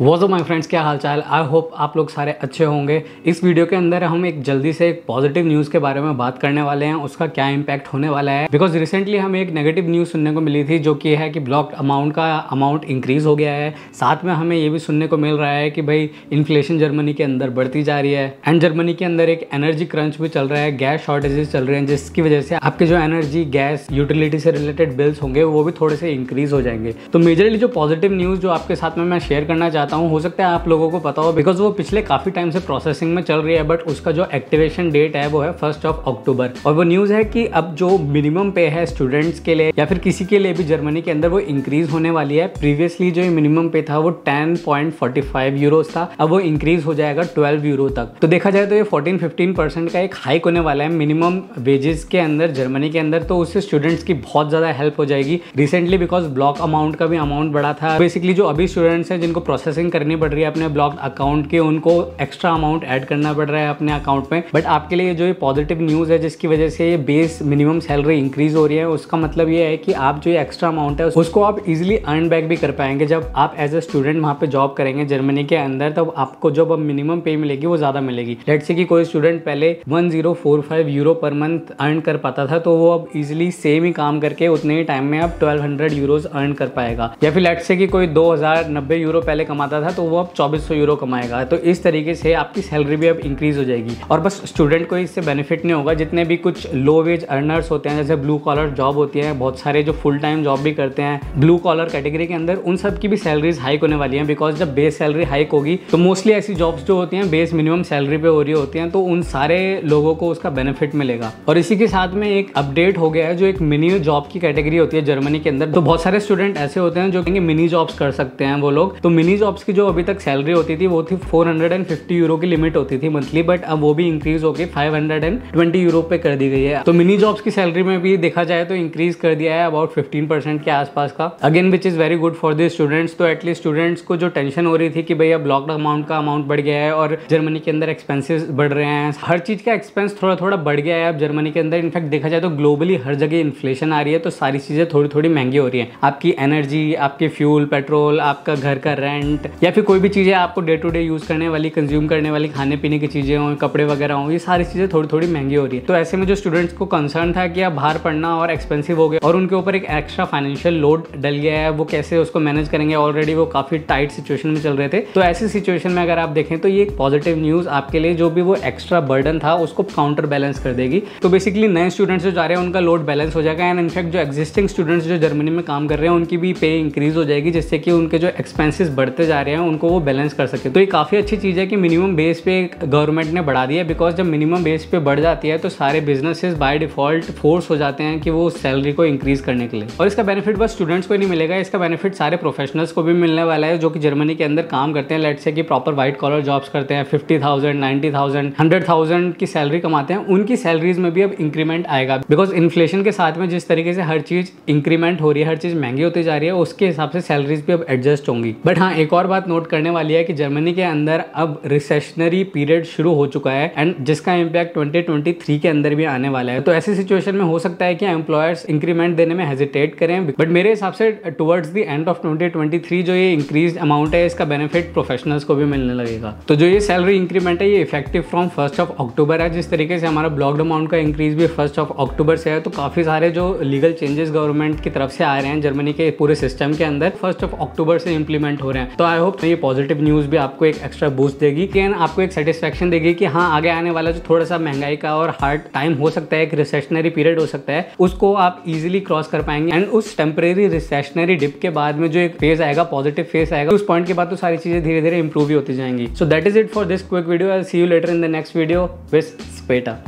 Was my friends क्या हाल चाल I hope आप लोग सारे अच्छे होंगे। इस वीडियो के अंदर हम एक जल्दी से एक पॉजिटिव न्यूज़ के बारे में बात करने वाले हैं। उसका क्या इम्पैक्ट होने वाला है? बिकॉज़ रिसेंटली हमें एक नेगेटिव न्यूज़ सुनने को मिली थी, जो कि है कि ब्लॉक अमाउंट का अमाउंट इंक्रीज हो गया है। साथ में हमें ये भी सुनने को मिल रहा है कि भाई इन्फ्लेशन जर्मनी के अंदर बढ़ती जा रही है। एंड जर्मनी के अंदर एक एनर्जी क्रंच भी चल रहा है। गैस शॉर्टेजेस चल रहे हैं, जिसकी वजह से आपके जो एनर्जी गैस यूटिलिटी से रिलेटेड बिल्स होंगे, वो भी थोड़े से इंक्रीज हो जाएँगे। तो मेजरली जो पॉजिटिव न्यूज़ जो आपके साथ में मैं शेयर करना चाहता हूँ हो सकता है आप लोगों को पता हो बिकॉज़ वो पिछले काफ़ी टाइम से प्रोसेसिंग में चल रही है बट उसका जो एक्टिवेशन डेट है, वो है फ़र्स्ट ऑफ़ अक्टूबर और वो न्यूज़ है कि अब जो मिनिमम पे है स्टूडेंट्स के लिए, या फिर किसी के लिए भी जर्मनी के अंदर, वो इंक्रीज होने वाली है. प्रीवियसली जो मिनिमम पे था, वो ten point forty five euros था, अब वो इंक्रीज हो जाएगा ट्वेल्व यूरो तक. तो देखा जाए तो ये फोर्टीन फिफ्टीन परसेंट का एक हाइक होने वाला है मिनिमम वेजेस के अंदर जर्मनी के अंदर तो उससे स्टूडेंट्स की बहुत ज़्यादा हेल्प हो जाएगी. रिसेंटली बिकॉज़ ब्लॉक अमाउंट का भी अमाउंट बढ़ा था. बेसिकली जो अभी स्टूडेंट्स हैं, जिनको प्रोसेसिंग करनी पड़ रही है अपने ब्लॉक अकाउंट के, उनको एक्स्ट्रा अमाउंट ऐड करना पड़ रहा है अपने अकाउंट में। बट आपके लिए जो ये पॉजिटिव न्यूज़ है, जिसकी वजह से ये बेस मिनिमम सैलरी इंक्रीज हो रही है, उसका मतलब ये है कि आप जो ये एक्स्ट्रा अमाउंट है, उसको आप इजिली अर्न बैक भी कर पाएँगे। जब आप एज ए स्टूडेंट वहाँ पे जॉब करेंगे जर्मनी के अंदर, तब आपको जब अब मिनिमम पे मिलेगी, वो ज़्यादा मिलेगी। लेट से कि कोई स्टूडेंट पहले one zero four five euro per month earn कर पाता था तो वो अब इजिली सेम ही काम करके उतने ही टाइम में अब ट्वेल्व हंड्रेड यूरोज अर्न कर पाएगा। या फिर लेट से कि कोई दो हज़ार नब्बे यूरो पहले कमाता था तो वो अब चौबीस सौ यूरो कमाएगा। तो इस तरीके से आपकी सैलरी भी अब इंक्रीज हो जाएगी। और बस स्टूडेंट को इससे बेनिफिट नहीं होगा। जितने भी कुछ लो वेज अर्नर्स होते हैं, जैसे ब्लू कॉलर जॉब होती है, बहुत सारे जो फुल टाइम जॉब भी करते हैं ब्लू कॉलर कैटेगरी के अंदर, उन सब की भी सैलरीज हाइक होने वाली हैं। बिकॉज़ जब बेस सैलरी हाइक होगी तो मोस्टली ऐसी जॉब्स जो होती हैं बेस मिनिमम सैलरी पे हो रही होती हैं तो उन सारे लोगों को उसका बेनिफिट मिलेगा। और इसी के साथ में एक अपडेट हो गया है, जो एक मिनी जॉब की कैटेगरी होती है जर्मनी के अंदर। तो बहुत सारे स्टूडेंट ऐसे होते हैं, जो कहेंगे मिनी जॉब्स कर सकते हैं वो लोग। तो मिनी जॉब्स की जो अभी तक सैलरी होती थी, वो थी four hundred and fifty euro की लिमिट होती थी मंथली बट अब वो भी इंक्रीज होकर five hundred and twenty euro पे कर दी गई है। तो मिनी जॉब्स की सैलरी में भी देखा जाए तो इंक्रीज कर दिया है अबाउट फिफ्टीन के आसपास का। Again which is very good for the students तो एटलीस्ट स्टूडेंट्स को जो टेंशन हो रही थी कि भैया ब्लॉक्ड अमाउंट का अमाउंट बढ़ गया है और जर्मनी के अंदर एक्सपेंसिस बढ़ रहे हैं, हर चीज़ का एक्सपेंस थोड़ा थोड़ा बढ़ गया है। अब जर्मनी के अंदर इनफैक्ट देखा जाए तो ग्लोबली हर जगह इन्फ्लेशन आ रही है तो सारी चीज़ें थोड़ी थोड़ी महँगी हो रही है। आपकी एनर्जी आपके फ्यूल पेट्रोल आपका घर का रेंट या फिर कोई भी चीज़ें आपको डे टू डे यूज़ करने वाली कंज्यूम करने वाली खाने पीने की चीज़ें हों, कपड़े वगैरह हों, ये सारी चीज़ें थोड़ी थोड़ी महँगी हो रही है। तो ऐसे में जो स्टूडेंट्स को कंसर्न था कि अब बाहर पढ़ना और एक्सपेंसिव हो गया और उनके ऊपर एक एक्स्ट्रा फाइनेंशियल लोड डल गया है, वो कैसे उसको मैनेज करेंगे ऑलरेडी वो काफ़ी टाइट सिचुएशन में चल रहे थे। तो ऐसी सिचुएशन में अगर आप देखें तो ये एक पॉजिटिव न्यूज़ आपके लिए, जो भी वो एक्स्ट्रा बर्डन था, उसको काउंटर बैलेंस कर देगी। तो बेसिकली नए स्टूडेंट्स जो जा रहे हैं, उनका लोड बैलेंस हो जाएगा एंड इनफैक्ट जो एक्जिस्टिंग स्टूडेंट्स जो जर्मनी में काम कर रहे हैं, उनकी भी पे इंक्रीज हो जाएगी, जिससे कि उनके जो एक्सपेंसिस बढ़ते जा रहे हैं, उनको वो बैलेंस कर सके तो ये काफ़ी अच्छी चीज़ है कि मिनिमम बेस पे गवर्नमेंट ने बढ़ा दिया बिकॉज़ जब मिनिमम बेस पे बढ़ जाती है तो सारे बिजनेसेस बाय डिफ़ॉल्ट फोर्स हो जाते हैं कि वो सैलरी को इंक्रीज करने के लिए। और इसका बेनिफिट बस स्टूडेंट्स को नहीं मिलेगा, इसका बेनिफिट सारे प्रोफेशनल्स को भी मिलने वाला है, जो कि जर्मनी के अंदर काम करते हैं। लेट से कि प्रॉपर व्हाइट कॉलर जॉब्स करते हैं fifty thousand ninety thousand hundred thousand की सैलरी कमाते हैं, उनकी सैलरीज में भी अब इंक्रीमेंट आएगा। बिकॉज़ इन्फ्लेशन के साथ में जिस तरीके से हर चीज़ इंक्रीमेंट हो रही है, हर चीज़ महँगी होती जा रही है, उसके हिसाब से सैलरीज भी अब एडजस्ट होंगी। बट हाँ एक और बात नोट करने वाली है कि जर्मनी के अंदर अब रिसेशनरी पीरियड शुरू हो चुका है एंड जिसका इम्पैक्ट 2023 के अंदर भी आने वाला है। तो ऐसी सिचुएशन में हो सकता है कि एम्प्लॉयर्स इंक्रीमेंट देने में हेजिटेट करें बट मेरे हिसाब से टुवर्ड्स द एंड ऑफ़ 2023 जो ये इंक्रीज अमाउंट है, इसका बेनिफिट प्रोफेशनल्स को भी मिलने लगेगा। तो जो ये सैलरी इंक्रीमेंट है, ये effective from first of October है। जिस तरीके से हमारा ब्लॉक्ड अमाउंट का इंक्रीज भी फ़र्स्ट ऑफ़ अक्टूबर से है तो काफ़ी सारे जो लीगल चेंजेस गवर्नमेंट की तरफ़ से आ रहे हैं, जर्मनी के पूरे सिस्टम के अंदर फ़र्स्ट ऑफ़ अक्टूबर से इंप्लीमेंट हो रहे हैं। तो आई होप ये पॉजिटिव न्यूज़ भी आपको एक एक्स्ट्रा बूस्ट देगी कैन आपको एक सेटिस्फेक्शन देगी कि हाँ आगे आने वाला जो थोड़ा सा महँगाई का और हार्ड टाइम हो सकता है, एक रिसेशनरी पीरियड हो सकता है, उसको आप इजिली क्रॉस कर पाएँगे एंड उस टेम्परेरी रिसेशनरी डिप के बाद में जो एक फ़ेज़ आएगा पॉजिटिव फ़ेज़ आएगा, उस पॉइंट के बाद तो सारी चीज़ें धीरे धीरे इंप्रूव ही होती जाएँगी। So that is it for this quick video I see you later in the next video with स्पेटा